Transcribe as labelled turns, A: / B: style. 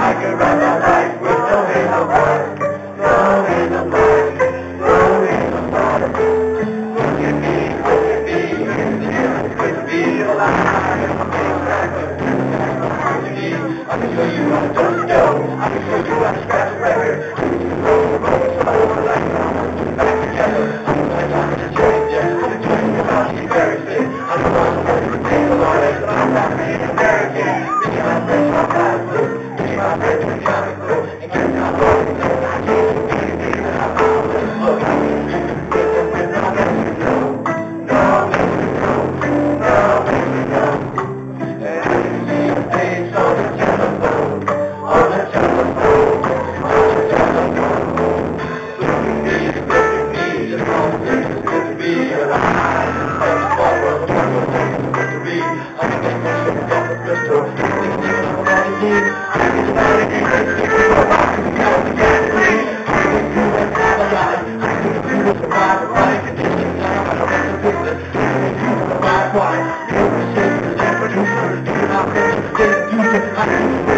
A: I can run
B: Thank you.